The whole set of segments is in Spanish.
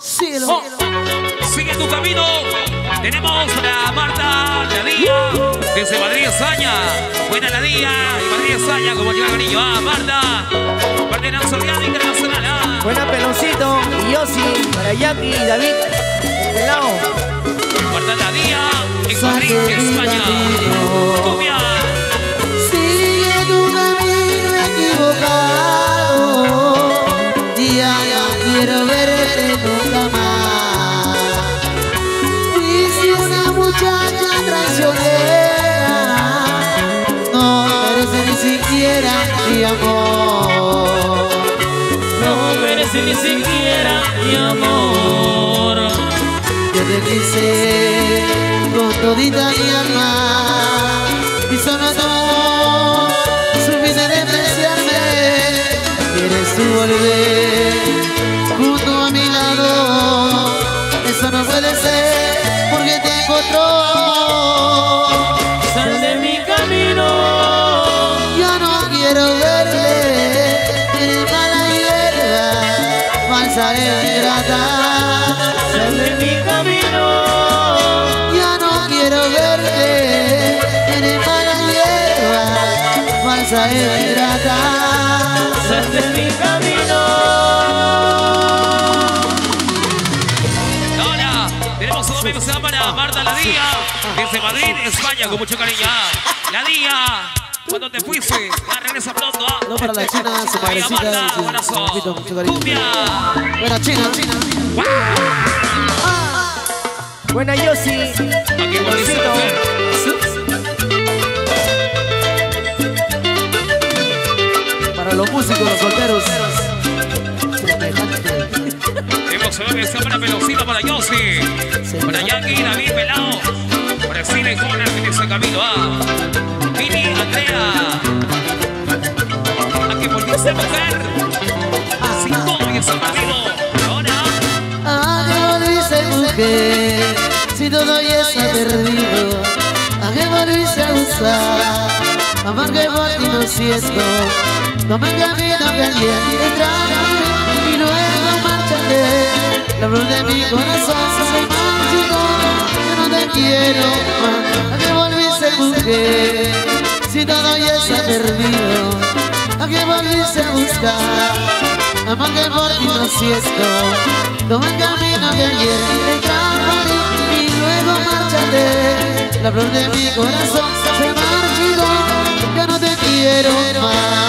Síguelo. Sigue tu camino. Tenemos a Marta Ladía desde Madrid España. Buena Ladía y Madrid España como llega cariño. Ah, Marta. Parte Nacional Internacional. Ah. Buena peloncito y Yossi para Jackie y David. De lado. Marta Ladía en Madrid, España. Cumbia. Siquiera mi amor. No merece ni siquiera mi amor. Yo te quise con todita mi alma. Y solo tú supiste despreciarme. Quieres tú volver junto a mi lado. Eso no puede ser porque tengo otro Falsa e ingrata Sal de mi camino. Ya no quiero verte, eres mala hierba, falsa ingrata. Sal de mi camino. Ahora tenemos un amigo que se llama para Marta Ladía desde Madrid, España, con mucho cariño. Ah. Ladía, cuando te fuiste, ya regresa pronto. ah. No para la china, su madrecita. Cumbia. Buena china, china. Buena Yossi. Aquí volviste a ver. Para los músicos, los solteros. Se llama para Yossi, para Si todo ya está perdido. ¿A qué volviste a usar? Amar que por ti no siento. Toma el camino que alguien te y luego márchate. La flor de mi corazón se marchitó. Yo no te quiero más. ¿A qué volviste mujer? Si todo ya está perdido. ¿A qué volviste a buscar? Amor que por ti no siento Toma el camino que ayer te trajo Y luego márchate. La flor de mi corazón se marchitó Ya no te quiero más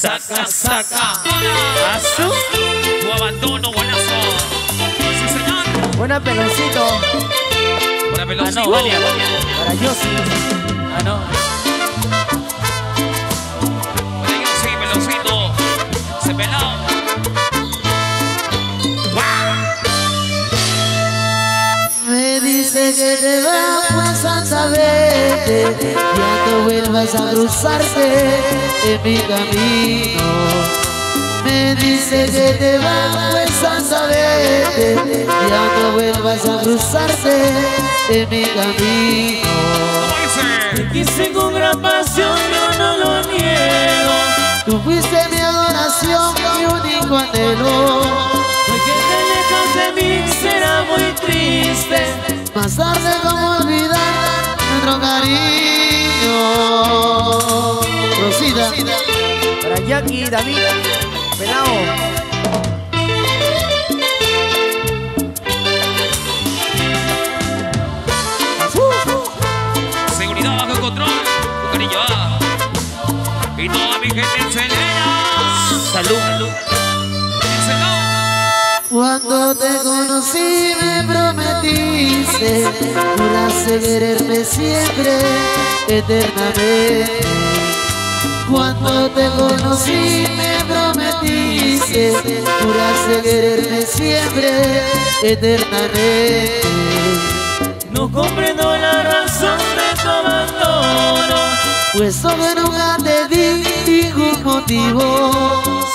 saca, saca. Azul. Tu abandono, buenazo. Sí, señor. Buena peloncito Para Ah, Pelocito. no, para Yossi. Ah, no. Vete Ya no vuelvas a cruzarte en mi camino Me dice que te vas pues Santa vete Ya no vuelvas a cruzarte en mi camino ¿Cómo dice? Quise con gran pasión, yo no lo niego. Tú fuiste mi adoración, mi único anhelo Jackie y David. Pelao. Seguridad bajo control. Tu cariño. Y toda mi gente acelera. Salud. Díselo. Cuando te conocí me prometiste Juraste quererme siempre, eternamente Cuando te conocí me prometiste Juraste quererme siempre, eternamente No comprendo la razón de tu abandono. Pues que nunca te di ningún motivo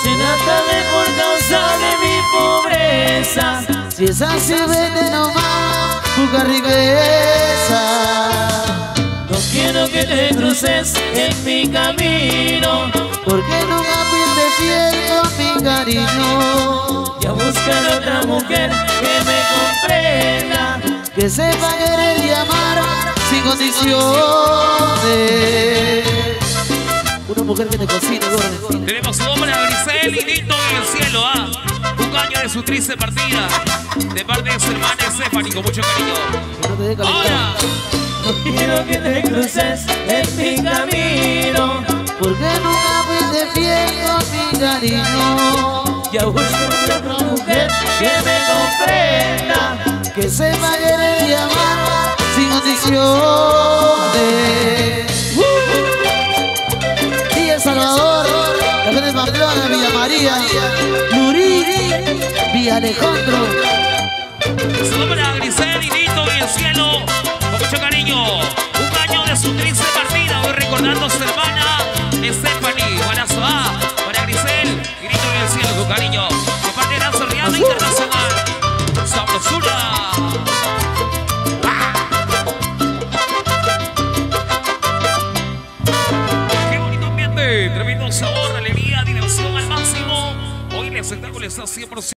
Senátame por causa de mi pobreza Si es así vete nomás, en mi camino Porque nunca fuiste fiel con mi cariño Y a buscar otra mujer que me comprenda Que sepa querer y amar sin condiciones Una mujer que te cocine, gordo Tenemos su nombre a Grisel y Nito en el cielo, ¿ah? Un año de su triste partida. De parte de su hermana Stephanie, con mucho cariño. Ahora, No quiero que te cruces en mi camino. Porque nunca fuiste fiel con mi cariño. Y a buscar otra mujer que me comprenda. Que sepa querer y amar sin condiciones. Villa El Salvador, la de Pamplona, Villa María, Lurí, Villa Alejandro. Su nombre a Grisel y Nito en el cielo, con mucho cariño. Un año de su triste partida. Hoy recordando a su hermana Stephanie. Buenas va para Grisel y Nito en el cielo, con cariño. De parte de la Sorriana Internacional. Sabrosura. Qué bonito ambiente, tremendo sabor, alegría, diversión al máximo. Hoy el espectáculo está 100%.